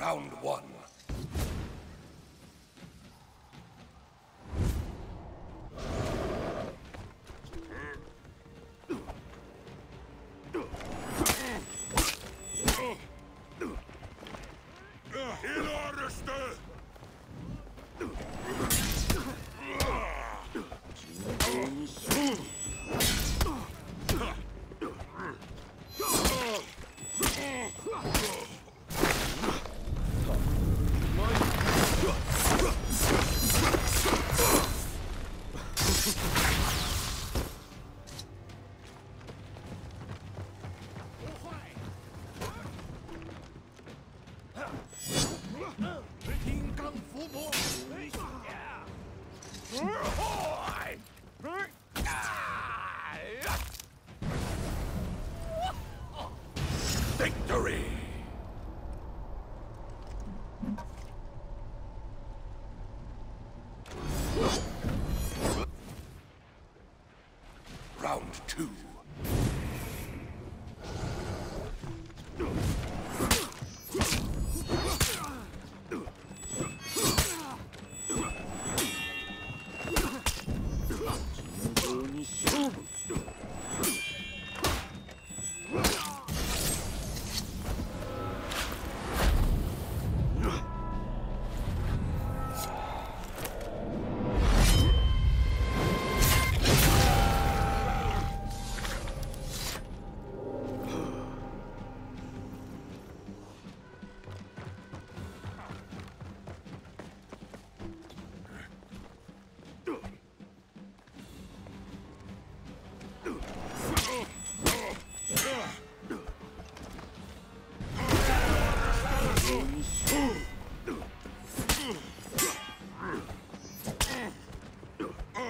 Round one. Victory! Round two. に勝負。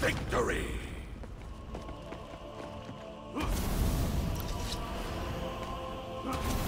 Victory! Come on.